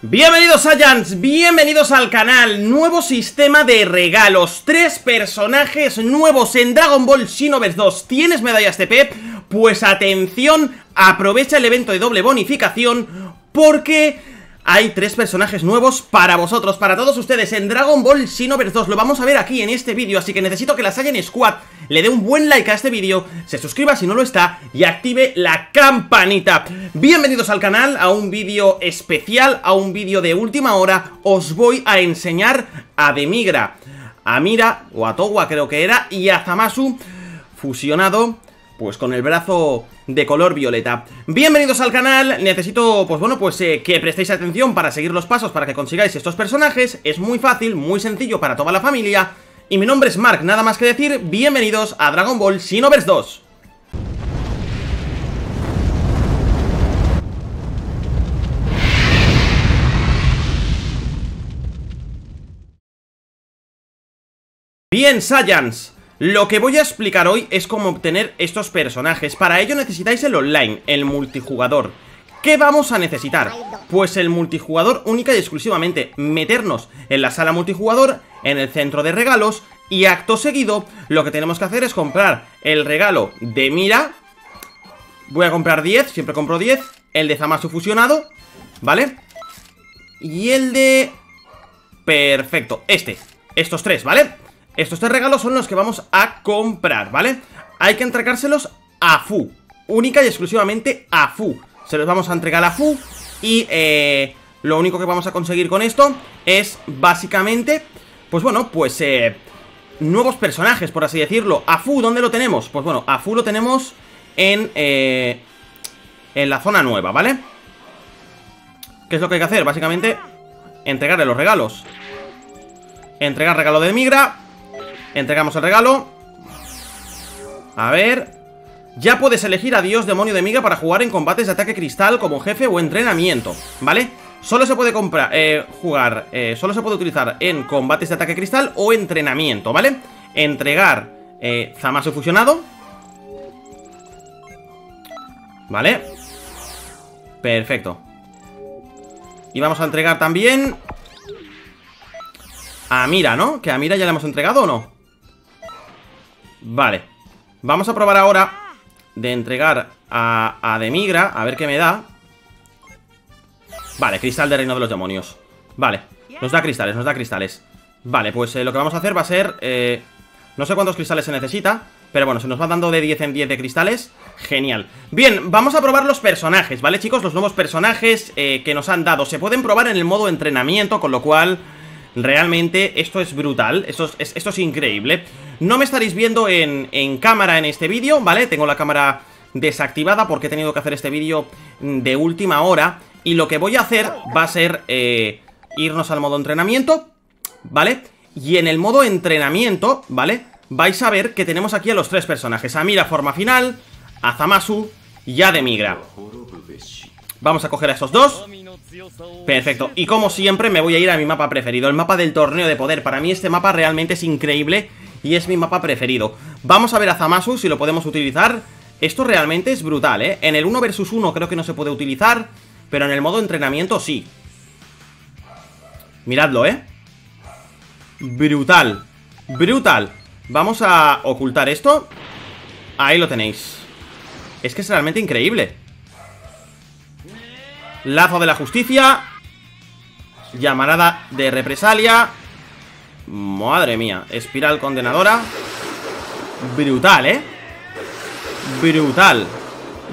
Bienvenidos Saiyans, bienvenidos al canal. Nuevo sistema de regalos. Tres personajes nuevos en Dragon Ball Xenoverse 2 ¿Tienes medallas TP? Pues atención, aprovecha el evento de doble bonificación Porque hay tres personajes nuevos para vosotros, para todos ustedes en Dragon Ball Xenoverse 2 Lo vamos a ver aquí en este vídeo, así que necesito que la Saiyan Squad le dé un buen like a este vídeo Se suscriba si no lo está y active la campanita. Bienvenidos al canal, a un vídeo especial, a un vídeo de última hora. Os voy a enseñar a Demigra A Mira, o a Towa creo que era, y a Zamasu fusionado pues con el brazo de color violeta. Bienvenidos al canal, necesito, pues bueno, pues eh, que prestéis atención para seguir los pasos para que consigáis estos personajes. Es muy fácil, muy sencillo para toda la familia. Y mi nombre es Mark, nada más que decir, bienvenidos a Dragon Ball Xenoverse 2 Bien, Saiyans lo que voy a explicar hoy es cómo obtener estos personajes Para ello necesitáis el online, el multijugador ¿Qué vamos a necesitar? Pues el multijugador única y exclusivamente Meternos en la sala multijugador, en el centro de regalos Y acto seguido, lo que tenemos que hacer es comprar el regalo de Mira Voy a comprar 10, siempre compro 10 El de Zamasu fusionado, ¿vale? Y el de... Perfecto, este Estos tres, ¿vale? Estos tres regalos son los que vamos a comprar, ¿vale? Hay que entregárselos a Fu Única y exclusivamente a Fu Se los vamos a entregar a Fu Y eh, lo único que vamos a conseguir con esto Es básicamente Pues bueno, pues eh, Nuevos personajes, por así decirlo A Fu, ¿dónde lo tenemos? Pues bueno, a Fu lo tenemos en eh, En la zona nueva, ¿vale? ¿Qué es lo que hay que hacer? Básicamente Entregarle los regalos Entregar regalo de migra Entregamos el regalo A ver Ya puedes elegir a Dios Demonio de Miga para jugar en combates de ataque cristal como jefe o entrenamiento ¿Vale? Solo se puede comprar, eh, jugar, eh, solo se puede utilizar en combates de ataque cristal o entrenamiento, ¿vale? Entregar eh, Zamasu fusionado ¿Vale? Perfecto Y vamos a entregar también A Mira, ¿no? Que a Mira ya le hemos entregado o no Vale. Vamos a probar ahora De entregar a, a Demigra A ver qué me da. Vale, cristal de reino de los demonios. Vale, nos da cristales, nos da cristales. Vale, pues eh, lo que vamos a hacer va a ser eh, No sé cuántos cristales se necesita Pero bueno, se nos va dando de 10 en 10 de cristales. Genial. Bien, vamos a probar los personajes, ¿vale chicos? Los nuevos personajes eh, que nos han dado. Se pueden probar en el modo entrenamiento Con lo cual, realmente esto es brutal. Esto es, esto es increíble no me estaréis viendo en, en cámara en este vídeo, ¿vale? Tengo la cámara desactivada porque he tenido que hacer este vídeo de última hora. Y lo que voy a hacer va a ser eh, irnos al modo entrenamiento, ¿vale? Y en el modo entrenamiento, ¿vale? Vais a ver que tenemos aquí a los tres personajes. A Mira forma final, a Zamasu y a Demigra. Vamos a coger a estos dos. Perfecto, y como siempre me voy a ir a mi mapa preferido El mapa del torneo de poder. Para mí este mapa realmente es increíble y es mi mapa preferido. Vamos a ver a Zamasu si lo podemos utilizar. Esto realmente es brutal, ¿eh? En el 1 vs 1 creo que no se puede utilizar, pero en el modo entrenamiento sí. Miradlo, ¿eh? Brutal. Brutal. Vamos a ocultar esto. Ahí lo tenéis. Es que es realmente increíble. Lazo de la justicia. Llamarada de represalia. Madre mía, espiral condenadora. Brutal, ¿eh? Brutal.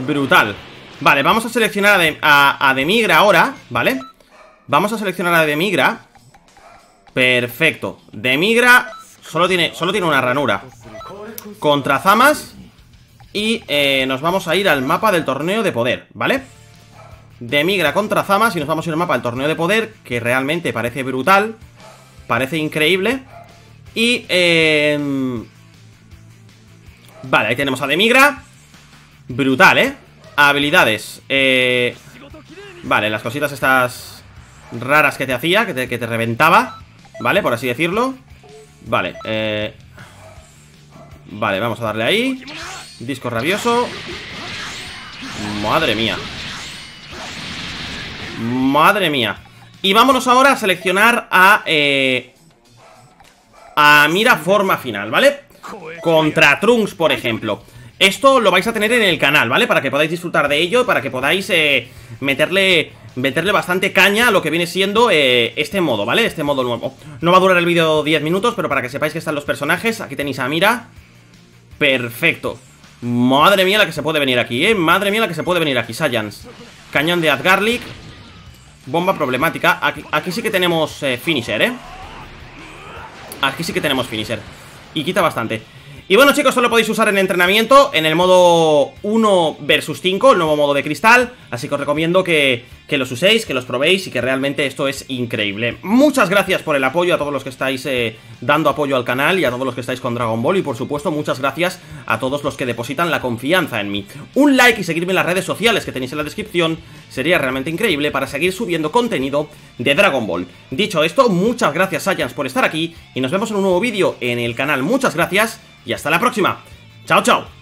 Brutal. Vale, vamos a seleccionar a, Demigra ahora ¿Vale? Vamos a seleccionar a Demigra Perfecto. Demigra solo tiene, solo tiene una ranura. Contra Zamas. Y eh, nos vamos a ir al mapa del torneo de poder ¿Vale? Demigra contra Zamas Y nos vamos a ir al mapa del torneo de poder Que realmente parece brutal Parece increíble. Y... Eh... Vale, ahí tenemos a Demigra. Brutal, ¿eh? Habilidades eh... Vale, las cositas estas raras que te hacía, que te, que te reventaba ¿Vale? Por así decirlo. Vale, eh... Vale, vamos a darle ahí. Disco rabioso. Madre mía. Madre mía Y vámonos ahora a seleccionar a... Eh, a Mira forma final, ¿vale? Contra Trunks, por ejemplo Esto lo vais a tener en el canal, ¿vale? Para que podáis disfrutar de ello Para que podáis eh, meterle meterle bastante caña a lo que viene siendo eh, este modo, ¿vale? Este modo nuevo No va a durar el vídeo 10 minutos, pero para que sepáis que están los personajes Aquí tenéis a Mira Perfecto Madre mía la que se puede venir aquí, ¿eh? Madre mía la que se puede venir aquí, Saiyans Cañón de Adgarlic Bomba problemática. Aquí, sí que tenemos eh, finisher, ¿eh? Aquí sí que tenemos finisher. Y quita bastante y bueno chicos, solo podéis usar en entrenamiento en el modo 1 versus 5, el nuevo modo de cristal. Así que os recomiendo que, que los uséis, que los probéis y que realmente esto es increíble. Muchas gracias por el apoyo a todos los que estáis eh, dando apoyo al canal y a todos los que estáis con Dragon Ball. Y por supuesto muchas gracias a todos los que depositan la confianza en mí. Un like y seguirme en las redes sociales que tenéis en la descripción sería realmente increíble para seguir subiendo contenido de Dragon Ball. Dicho esto, muchas gracias Saiyans por estar aquí y nos vemos en un nuevo vídeo en el canal. Muchas gracias y hasta la próxima. Chao, chao.